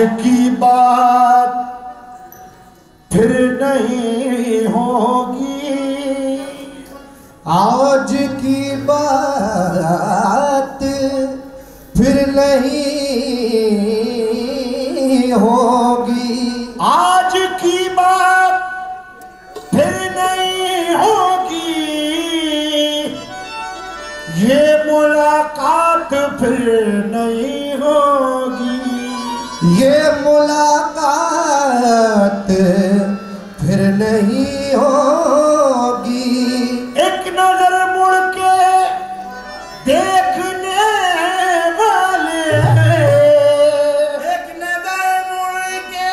کی بات پھر نہیں ہوگی۔ آج کی بات پھر نہیں ہوگی۔ آج کی بات پھر نہیں ہوگی۔ یہ ملاقات پھر ملاقات پھر نہیں ہوگی۔ ایک نظر مڑ کے دیکھنے والے۔ ایک نظر مڑ کے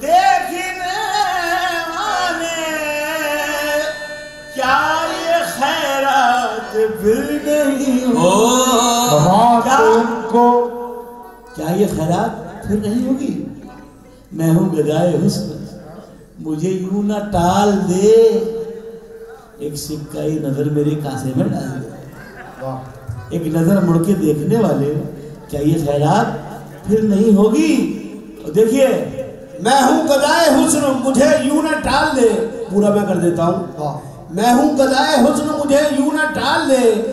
دیکھنے والے۔ کیا یہ خیرات پھر یہ خیرات پھر نہیں ہوگی؟ میں ہوں گدائے حسن مجھے یوں نہ ٹال دے۔ ایک سکہ ہی نظر میرے کاسے میں ڈال دے۔ ایک نظر مڑ کے دیکھنے والے کیا یہ خیرات پھر نہیں ہوگی؟ اور دیکھیے میں ہوں گدائے حسن مجھے یوں نہ ٹال دے۔ پورا میں کر دیتا ہوں۔ میں ہوں گدائے حسن مجھے یوں نہ ٹال دے۔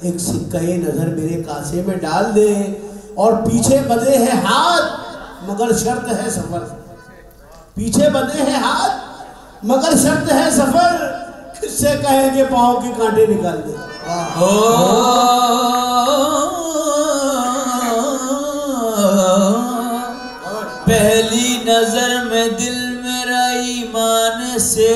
ایک سکہ نظر میرے کاسے میں ڈال دے۔ اور پیچھے بدے ہیں ہاتھ مگر شرط ہے سفر۔ پیچھے بدے ہیں ہاتھ مگر شرط ہے سفر۔ کس سے کہیں کہ پاؤں کے کانٹے نکال دے۔ پہلی نظر میں دل میرا ایمان سے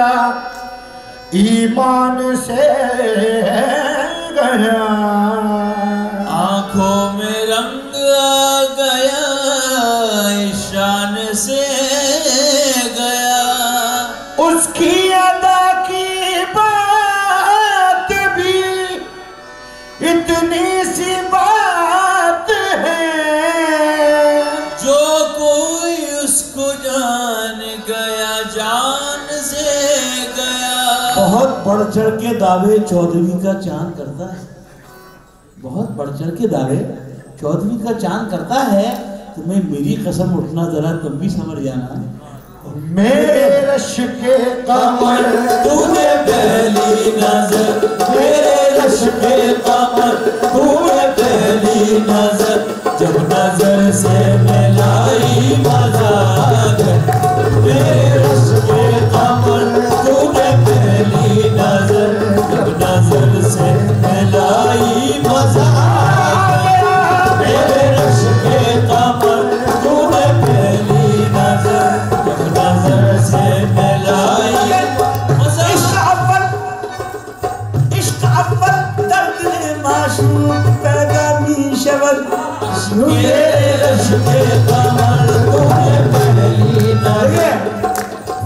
میرا ایمان سے گیا۔ بڑھ چڑھ کے دعوے چودھویں کا چاند کرتا ہے۔ بہت بڑھ چڑھ کے دعوے چودھویں کا چاند کرتا ہے۔ تمہیں میری قسم اٹھنا ذرا تم بھی سمجھ جانا۔ میرے رش کے کمر تو نے پہلی نظر۔ میرے رش کے قمر۔ تو نے پہلی نظر۔ جب نظر سے ملائی گیا میرے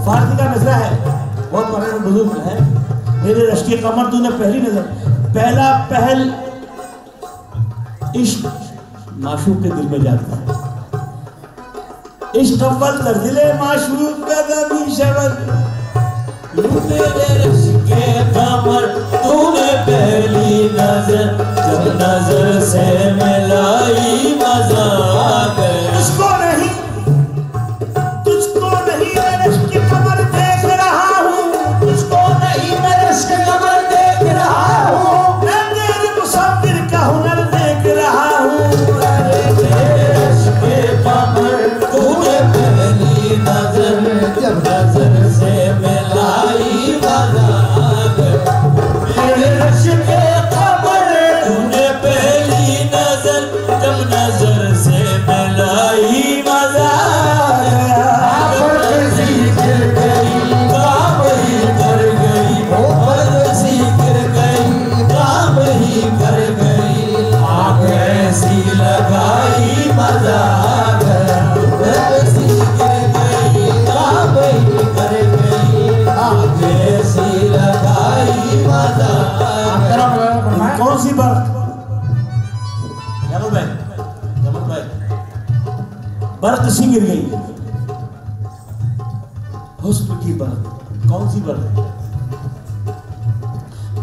فارسی کا مسئلہ ہے بہت بڑے بزرگ ہے میرے رش کی کمر تو نے پہلی نظر پہلا پہل عشق معشوق کے دل میں جاتا ہے عشق اول در دل معشوق پیدا بھی شود میرے رش قمر تو نے پہلی نظر جب نظر سے ملائی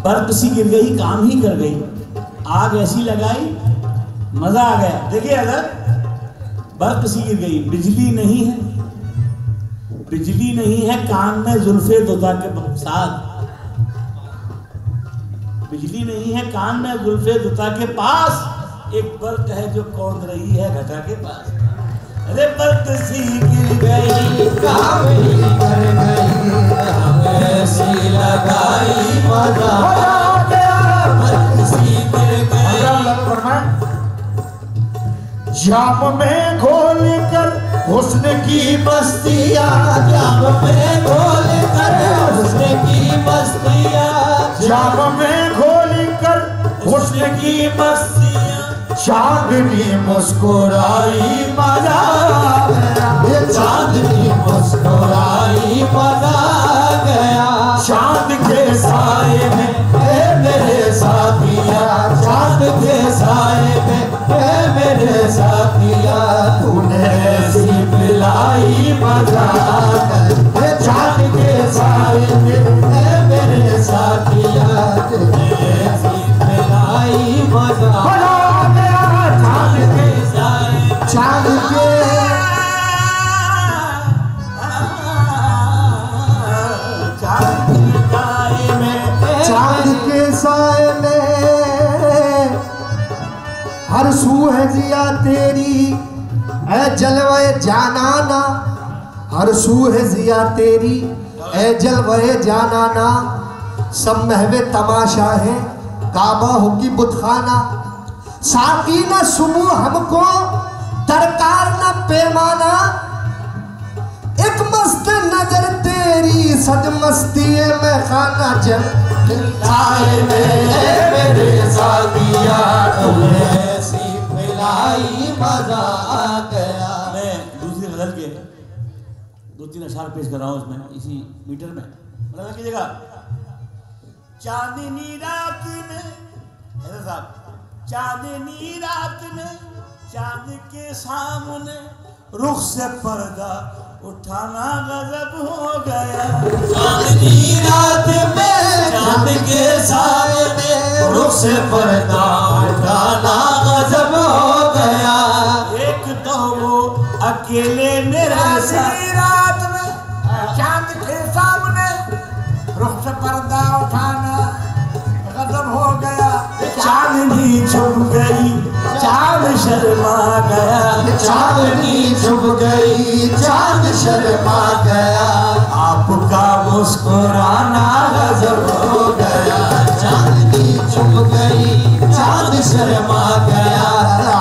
برق سی گر گئی، کام ہی کر گئی۔ آگ ایسی لگائی، مزہ آ گیا۔ دیکھیے اگر برق سی گر گئی۔ بجلی نہیں ہے۔ بجلی نہیں ہے، کان میں زلفے دوتا کے ساتھ۔ بجلی نہیں ہے، کان میں زلفے دوتا کے پاس۔ ایک برق ہے جو کون رہی ہے، گھٹا کے پاس۔ ارے برق سی گر گئی کامی کر گئی۔ ہم لگائی مزہ جام میں کھول کر حسن کی مستیاں جام میں کھول کر حسن کی مستیاں جام میں کھول کر حسن کی مستیاں چاندنی مسکرائی مزہ گیا چاندنی مسکرائی مزہ گیا چاند کے سائے میں، اے میرے ساتھیا چاند کے سائے میں، اے میرے ساتھیا تو نے ایسی پلائی مزہ کر۔ ہر سو ہے ضیا تیری، اے جلوے جانانا، سب محو تماشا ہے کعبہ ہو کی بتخانہ۔ ساقی نہ سمو ہم کو، درکار نہ پیمانہ۔ ایک مست نظر تیری صد مستی میں خانہ جل آئے میں میرے ساتھیا تمہیں ایسی پلائی مزہ دو تین اشعار پیش کر رہا ہوں اس میں، اسی میٹر میں۔ غزل کیجیے گا۔ چاندنی رات میں، حیدر صاحب، چاندنی رات میں چاند کے سامنے رخ سے پردہ اٹھانا غضب ہو گیا۔ چاندنی رات میں، چاند کے سائے میں رخ سے پردہ اٹھانا غضب ہو گیا۔ ایک تو وہ اکیلے میرے ساتھ چاندنی چھپ گئی، چاند شرما گیا چاندنی چھپ گئی، چاند شرما گیا۔ آپ کا مسکرانا غضب ہو گیا۔ چاندنی چھپ گئی، چاند شرما گیا۔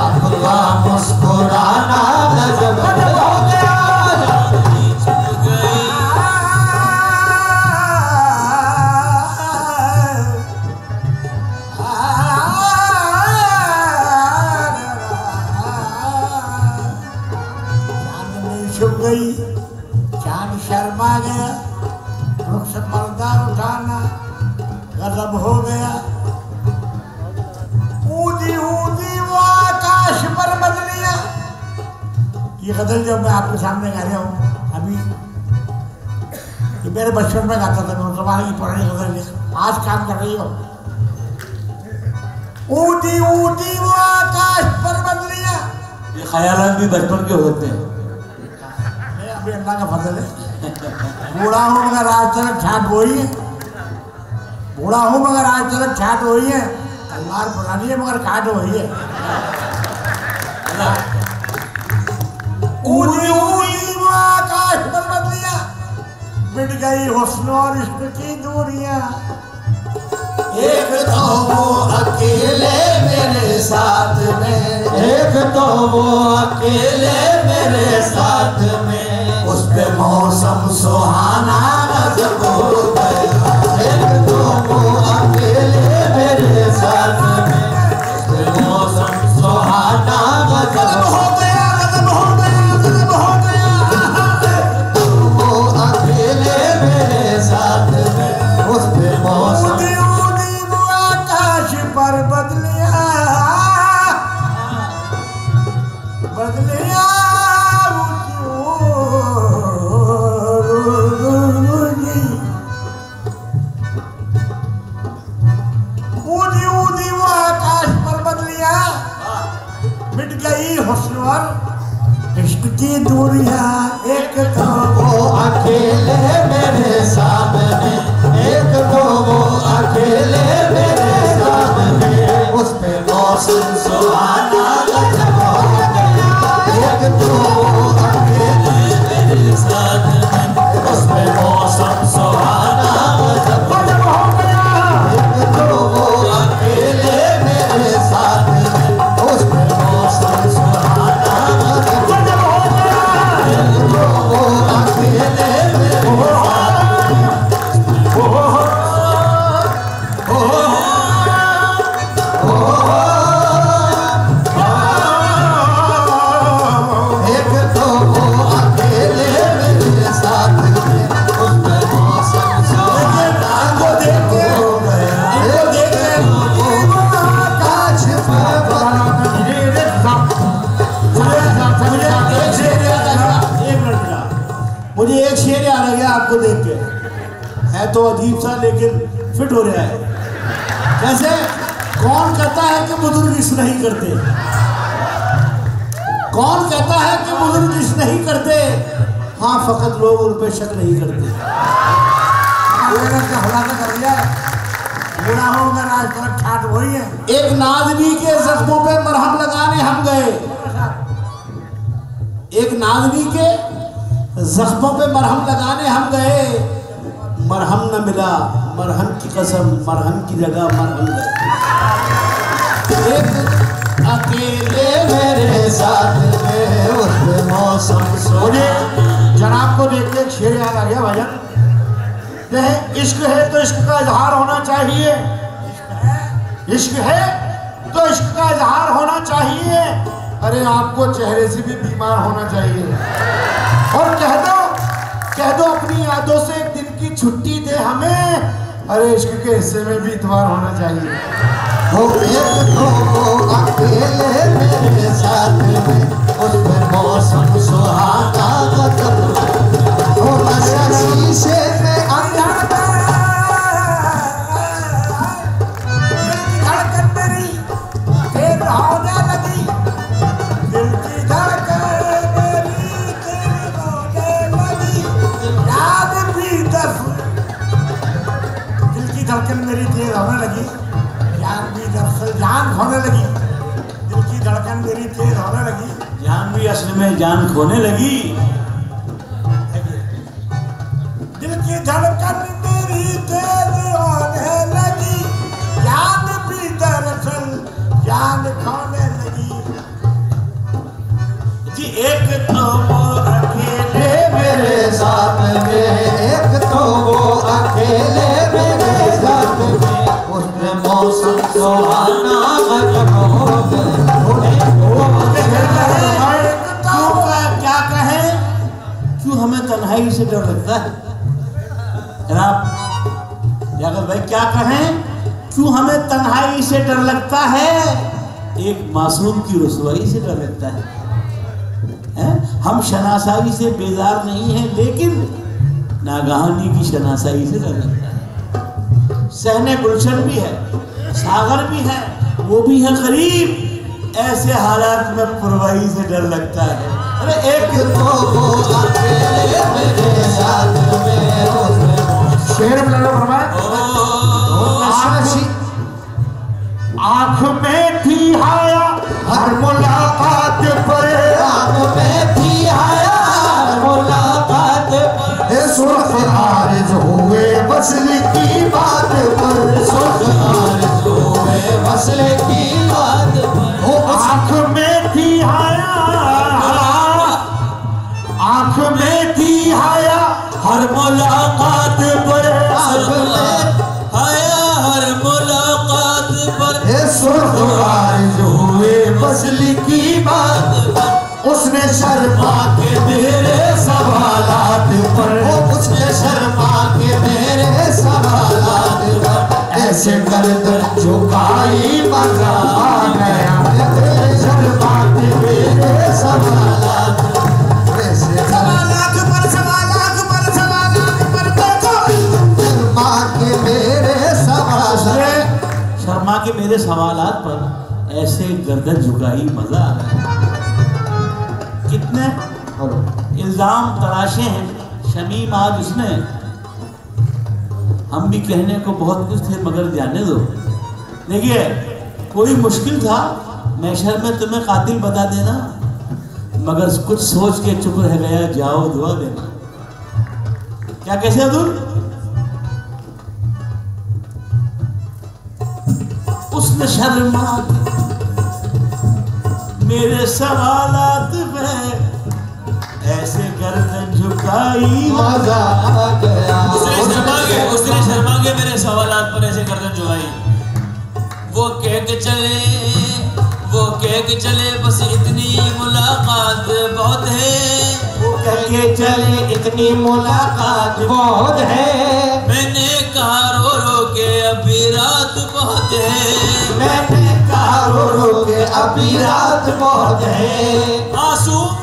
غزل جو میں آپ کے سامنے گا رہا ہوں ابھی یہ میرے بچپن میں گاتا تھا میں زمانے کی غزل ہے آج کام کر رہی ہو۔ اونی اونی وہ آکاش پر بدلیاں یہ خیالات بھی بچپن کے ہوتے ہیں۔ ابھی اللہ کا فضل ہے۔ بوڑھا ہوں مگر آج تلک چھاٹ ہوئی ہے۔ بوڑھا ہوں مگر آج تلک چھاٹ ہوئی ہے۔ تلوار پرانی ہے مگر کاٹ ہوئی ہے۔ آکاش پر بدلیاں مٹ گئی حسن اور عشق کی دوریاں۔ ایک تو وہ اکیلے میرے ساتھ میں۔ ایک تو وہ اکیلے میرے ساتھ میں۔ اس پہ موسم سہانا بدلیاں تو عجیب سا لیکن فٹ ہو رہا ہے۔ جیسے کون کہتا ہے کہ بزرگ اس نہیں کرتے۔ کون کہتا ہے کہ بزرگ اس نہیں کرتے۔ ہاں فقط لوگ ان پہ شک نہیں کرتے۔ ایک نازمی کے زخموں پہ مرہم لگانے ہم گئے۔ ایک نازمی کے زخموں پہ مرہم لگانے ہم گئے۔ مرہم نہ ملا، مرہم کی قسم، مرہم کی جگہ مرہم گئے اکیلے میرے ساتھ میں اس موسم سونے۔ جناب کو دیکھ ہیں چھیرے یاد آ گیا، بھائی یہ عشق ہے تو عشق کا اظہار ہونا چاہیے۔ عشق ہے تو عشق کا اظہار ہونا چاہیے۔ ارے، آپ کو چہرے سے بھی بیمار ہونا چاہیے۔ اور کہہ دو کہہ دو اپنی یادوں سے چھٹی دے ہمیں اور عشق کے حصے میں بھی اتوار ہونا چاہیے وہ میرے ساتھ میں جان کھونے لگی۔ دل کی دھڑکن میری تیر آنے لگی۔ جان بھی درسل جان کھونے کیا کہیں کیوں ہمیں تنہائی سے ڈر لگتا ہے؟ ایک معصوم کی رسوائی سے ڈر لگتا ہے۔ ہم شناسائی سے بیزار نہیں ہیں، لیکن ناگہانی کی شناسائی سے ڈر لگتا ہے۔ سہنے گلشن بھی ہے، ساغر بھی ہے، وہ بھی ہے قریب ایسے حالات میں پروائی سے ڈر لگتا ہے۔ شہر بلانا فرمایا آرش آنکھ میں تھی آیا ہر ملاقات پر سے درد جھکائی مزا گیا سوالات میرے شرما کے میرے سوالات شرما کے میرے سوالات پر ایسے گردن جھکائی مزہ آ گیا کتنے الزام تراشے ہیں شمیم آج اس نے ہم بھی کہنے کو بہت کچھ تھے مگر جانے دو۔ دیکھیے کوئی مشکل تھا میشر میں تمہیں قاتل بتا دینا مگر کچھ سوچ کے چپ رہ گیا جاؤ دعا دینا کیا کیسے دور اس نے شرما میرے سوالات میں ایسے گردن جھکائی۔ مزہ آ گیا۔ شرمانگے میرے سوالات پر ایسے کرتا جو آئی وہ کہہ کے چلے وہ کہہ کے چلے بس اتنی ملاقات بہت ہے۔ وہ کہہ کے چلے اتنی ملاقات بہت ہے۔ میں نے کہا رو رو کے ابھی رات بہت ہے۔ میں نے کہا رو رو کے ابھی رات بہت ہے۔ معصوم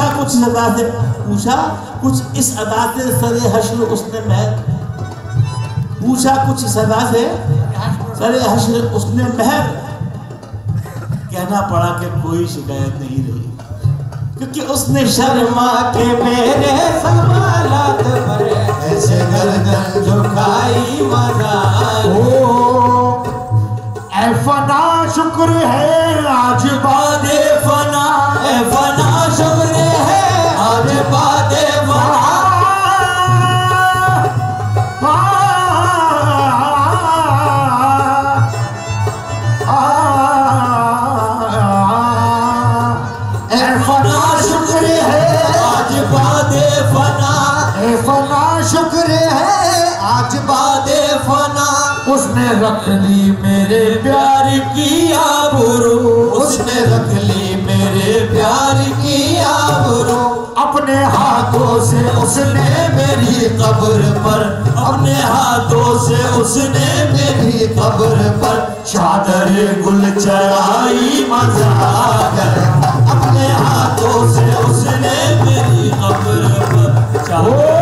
پوچھا، کچھ اس ادا سے پوچھا، کچھ اس ادا سے سر حشر اس نے مہر پوچھا، کچھ اس ادا سے سر حشر اس نے مہر کہنا پڑا کہ کوئی شکایت نہیں رہی۔ کیونکہ اس نے شرما کے میرے سوالات پر ایسے گردن جھکائی، مزہ اے فنا شکر ہے، آج باد اس نے رکھ لی میرے پیار کی آبرو۔ اس نے رکھ لی میرے پیار کی آبرو۔ اپنے ہاتھوں سے اس نے میری قبر پر، اپنے ہاتھوں سے اس نے میری قبر پر چادر گل چڑھائی، مزہ اپنے ہاتھوں سے اس نے میری قبر پر چادر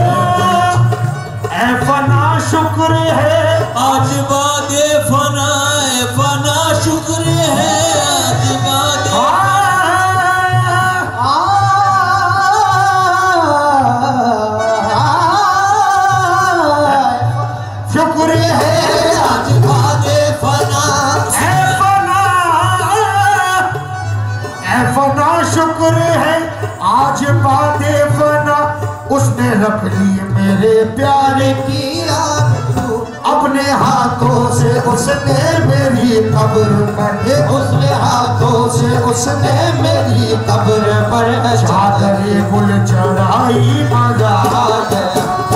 میرے پیارے کی آرزو اپنے ہاتھوں سے اس نے میری قبر پر اس نے ہاتھوں سے اس نے میری قبر پر چادر گل چڑھائی مزہ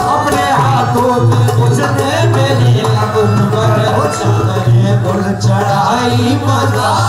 اپنے ہاتھوں سے اس نے میری قبر پر چادر گل چڑھائی مزہ